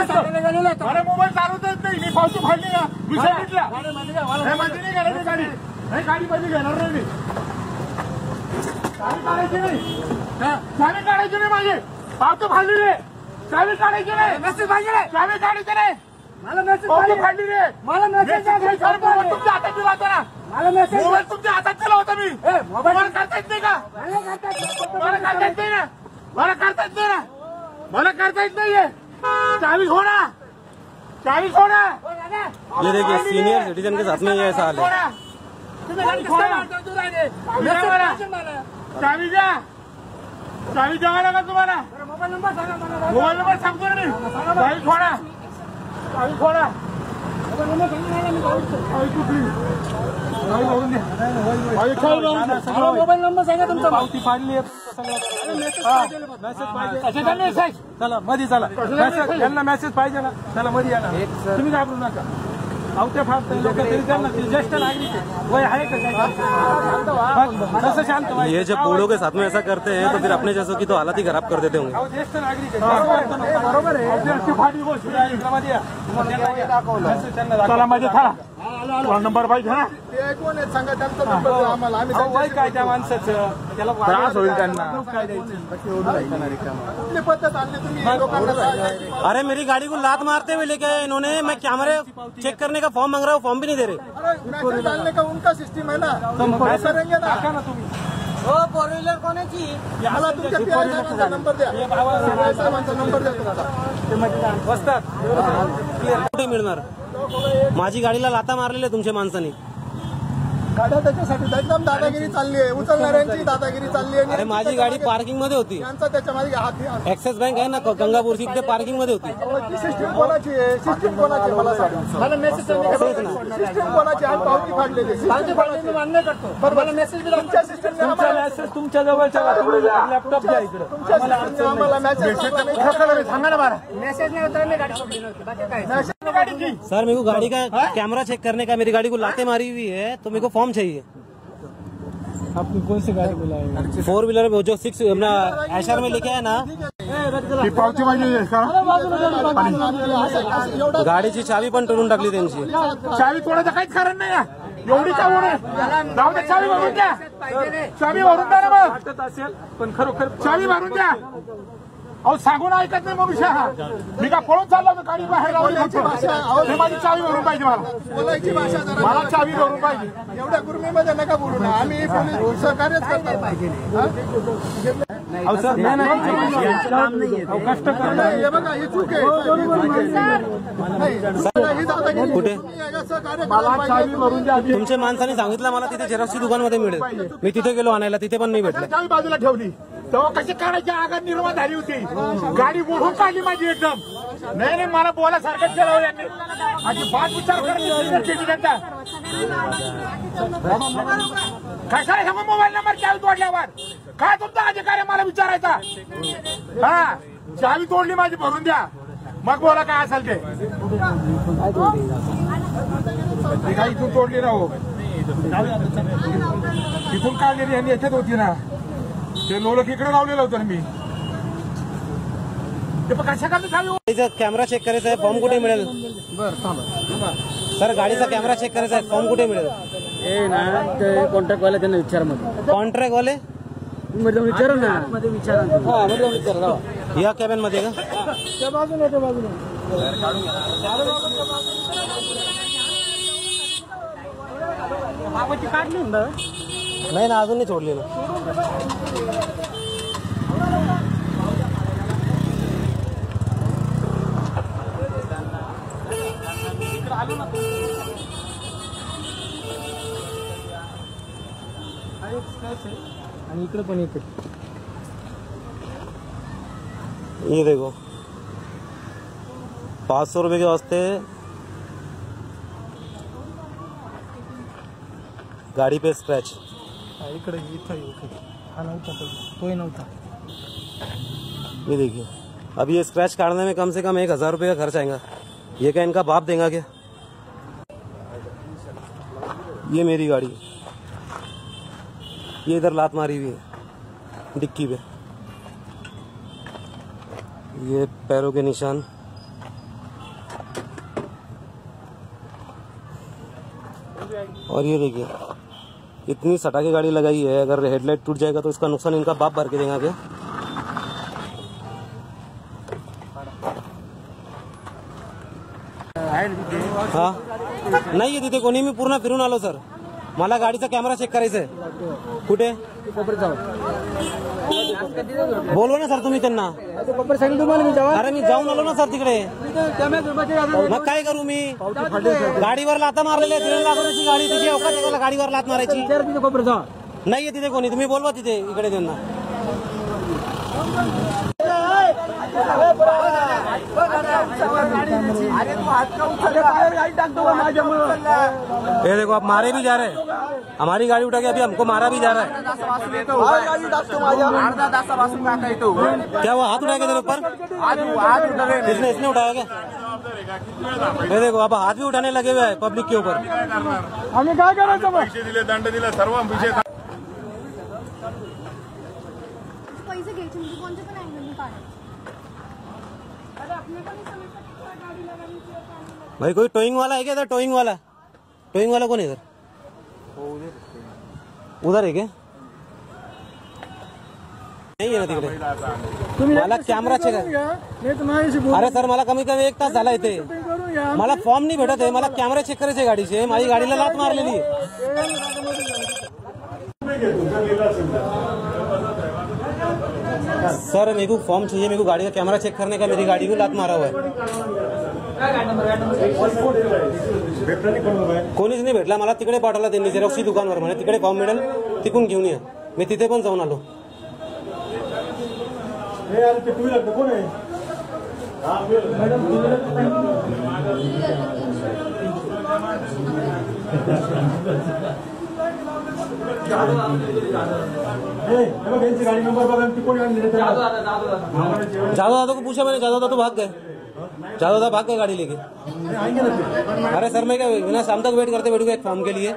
मला मोबाईल चालवता येत नाही मी पावती फाडली ना. विषय हे नाही गाडी. नाही गाडी मध्ये घेणार नाही मी. चावी काढायची नाही. चावी काढायची नाही माझी पावती फाडली रे चावी काढायची नाही. मेसेज पाहिजे चावी काढायची नाही. मला मेसेज पावती फाडली रे मला मेसेज मेसेज काय करतो? मोबाईल तुमच्या हातात दिला होता ना. मला मेसेज मोबाईल तुमच्या हातात दिला होता मी. मोबाईल करता येत नाही का? मला करता मला करता येत नाही ना. मला करता येत नाही ना. मला करता येत नाहीये. चावी सोडा चावी सोडा ये देखिए सीनियर सिटीजन के साथ में ये ऐसा हाल है सोडा तुम्ही गाडी कसं मारता तू राहिले? द्या मला. चावी द्या चावी द्यावा लागेल तुम्हाला मोबाईल नंबर सांगा मला मोबाईल नंबर सांगतो ना मी चावी सोडा चावी सोडा मोबाईल नंबर सांगा मला मी जाऊ शकतो. चावी कुठली चावी भरून द्या चावी चावी भरून द्या. मला मोबाईल नंबर सांगा तुमचा पावती फाडली आहे मेसेज चला मध्ये चला मेसेज त्यांना मेसेज पाहिजे ना चला मध्ये या ना तुम्ही घाबरू नका फाडताय लोक तरी त्यांना ज्येष्ठ नागरिक आहे. वय आहे का शांत ये जब बूढ़ों के साथ में ऐसा करते हैं तो फिर अपने जैसों की तो हालत ही खराब कर देते होंगे ज्येष्ठ नागरिक आहे बरोबर आहे फाटी गोष्ट आहे. मध्ये या. नंबर पाहिजे ना अहो, वय काय त्या माणसाचं त्याला त्रास होईल त्यांना. काय द्यायचं अरे मेरी गाड़ी को लात मारते हुए लेके आए इन्होंने। मैं कैमरे चेक करने का फॉर्म मांग रहा हूँ फॉर्म भी नहीं दे रहे। मैसेज डालने का उनका सिस्टम है ना। करेंगे ना। टाका ना तुम्ही? फोर व्हीलर कोणाची मला तुमच्या पीआय साहेबांचा नंबर द्या साहेबांचा नंबर द्या तुम्हाला बसतात कुठे मिळणार? माझी गाडीला लाता मारलेल्या तुमच्या माणसाने. गाड्या त्याच्यासाठी एकदम दादागिरी चालली आहे. उचलणाऱ्यांची दादागिरी चालली आहे. अरे माझी गाडी पार्किंगमध्ये होती. यांचा त्याच्यामागे हात ऍक्सिस बँक आहे ना गंगापूरची तिथे पार्किंगमध्ये होती. सिस्टीम कोणाची आहे? सिस्टीम कोणाची आहे? मला सांगा. मला मेसेज सिस्टीम कोणाची आहे? पावती फाडलेली पावती फाडली मी मान्य करतो. मला मेसेज तुमच्या सिस्टीमने तुमचा आम्हाला मेसेज तुमच्या जवळच्या लॅपटॉप घ्या इकडं. तुमच्या सिस्टीमने आम्हाला मेसेज नाही. सांगा ना बारा मेसेज नाही होता मी गाडी सोडली नव्हती. बाकी काय? सर मेरे को गाड़ी का कैमरा चेक करने का मेरी गाड़ी को लाते मारी हुई है तो मेरे को फॉर्म चाहिए। आपने कौन सी गाड़ी बुलाई फोर व्हीलर में जो सिक्स अपना एशर में लेके आया ना। ही गाडीची चावी पण तोडून टाकली त्यांची। चावी तोडायचं काहीच कारण नाही. एवढी चावी जाऊ दे चावी भरून द्या. चावी भरून द्या ना मग. पण खरोखर चावी भरून द्या. अहो सांगून ऐकत नाही मनुष्य हा. मी का पळून चाललो होतो गाडी बाहेर. हे माझी चावी भरून पाहिजे मला. बोलायची भाषा जरा मला चावी भरून पाहिजे. एवढ्या गुरमीमध्ये नका बोलू ना. आम्ही पोलीस सहकार्यच अहो, सर, कष्ट हे बघा ही चूक आहे. ही कुठे? तुमच्या माणसाने सांगितलं मला तिथे झेरॉक्सची दुकानमध्ये मिळेल. मी तिथे गेलो आणायला तिथे पण नाही भेटलं. चावी बाजूला ठेवली. तेव्हा कशी काढायची आगात निर्माण झाली होती गाडी मोडून काढली माझी एकदम. नाही नाही मला बोलासारखंच केलं हो यांनी. आणि पाच विचार करायची त्यांचा कशाला सांगू मोबाईल नंबर चावी तोडल्यावर? काय तुमचा अधिकार आहे मला विचारायचा? हा चावी तोडली माझी भरून द्या. मग बोला काय असेल ते काही इथून तोडली ना हो. इथून काढलेली यांनी याच्यात होती ना. ते लोलक इकडे लावलेलं होतं ना मी ते पण कशा करता कॅमेरा चेक करायचा आहे फॉर्म कुठे मिळेल सर गाडीचा कॅमेरा चेक करायचा आहे फॉर्म कुठे मिळेल ए ना ते कॉन्टॅक्ट वाले त्यांना विचार मध्ये कॉन्ट्रॅक्ट वाले मध्ये जाऊन विचारा ना मध्ये विचारा हा मध्ये जाऊन या कॅबिन मध्ये का त्या बाजूला त्या बाजूला नाही ना अजून नाही सोडलेलं आणि इकडे पण इकडे. ये देखो। पाँच सौ रुपये के वास्ते गाड़ी पे स्क्रैच तो. ये देखिए. अब ये स्क्रैच काटने में कम से कम एक हज़ार रुपये का खर्च आएगा. ये क्या इनका बाप देगा क्या? ये मेरी गाड़ी ये इधर लात मारी हुई है, डिक्की पे. ये पैरों के निशान. और ये देखिए. इतनी सटा के गाड़ी लगाई है, अगर हेडलाइट टूट जाएगा तो इसका नुकसान इनका बाप भर के देंगे आगे। हाँ? नाही आहे को कोणी मी पूर्ण फिरून आलो, सर। मला गाडीचा कॅमेरा चेक करायचा आहे कुठे? बोलवा ना सर तुम्ही त्यांना. अरे मी जाऊन आलो ना सर तिकडे. मग काय करू मी? गाडीवर लाता मारलेली आहे गाडी तिची अवकाश आहे गाडीवर लात मारायची? नाहीये तिथे कोणी तुम्ही बोलवा तिथे इकडे त्यांना. ये देखो आप मारे भी जा रहे हैं। हमारी गाड़ी उठा के अभी हमको मारा भी जा रहा है। क्या वो हाथ उठाएगा तेरे ऊपर? किसने इसने उठाया क्या? ये देखो अब हाथ भी उठाने लगे हुए हैं पब्लिक के ऊपर। आम्ही काय पैसे दिले दंड दिला सर्व विषय पैसे घ्यायचे म्हणजे कोणते पण अँगल काढायचे अरे समजतं गाडी भाई कोई टोइंग वाला है क्या इधर? टोइंग वाला। टोइंग वाला कौन है इधर? उधर है क्या? नाही ना तिकडे। मला कॅमेरा चेक अरे सर मला कमी कमी एक तास झाला इथे। मला फॉर्म नाही भेटत आहे मला कॅमेरा चेक करायचे गाडीचे माझी गाडीला लात मारलेली सर मेरे को फॉर्म चाहिए। मेरे को गाड़ी का कैमरा चेक करने का मेरी गाड़ी को लात मारा हुआ है। कोणीच नाही भेटला. मला तिकडे पाठवला त्यांनी. झेरॉक्सची दुकानवर म्हणे. तिकडे फॉर्म मिळेल. तिकून घेऊन या. मी तिथे पण जाऊन आलो. जादव दादा को पूछा मैंने जादव दादा तो भाग गए. जादव था भाग गए गाड़ी लेके। अरे सर, मैं क्या बिना शाम तक वेट करते बैठूँगा एक फॉर्म के लिए।